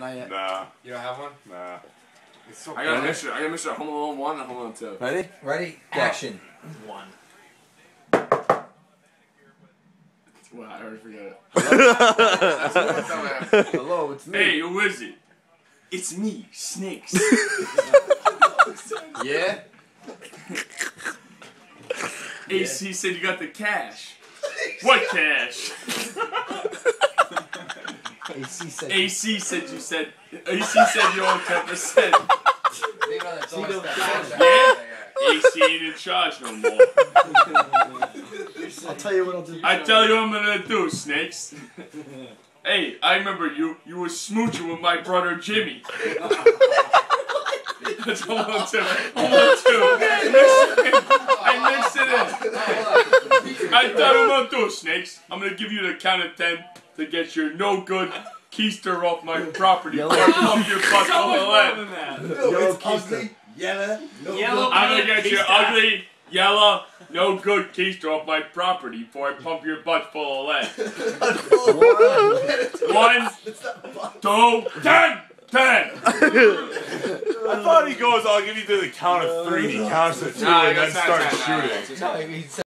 yet, not yet. Nah, You don't have one? nah. It's so I got a Ready? mixture. I got a mixture of Home Alone 1 and Home Alone 2. Ready? Ready? Go. Action. one. Well, I already forgot it. Hello, it's me. Hey, who is it? It's me, Snakes. Yeah? Acey said you got the cash. What cash? Acey said. Acey said you said. Acey said you own 10%. Yeah? Acey ain't in charge no more. I'll tell you what I'll do. I tell you what I'm gonna do, Snakes. Hey, I remember you. You were smooching with my brother Jimmy. That's Home Alone 2. Home Alone 2. I mixed it in. I tell you what I'm gonna do, Snakes. I'm gonna give you the count of 10 to get your no good keister off my property. Yellow. Off your butt on the left. Yellow keister. Yellow. No Yellow. I'm gonna get your ugly, yellow, no good keister off my property before I pump your butt full of lead. One, two, ten! Ten! I thought he goes, I'll give you to the count of three. He counts to two Nah, and then that's starts shooting. No, he said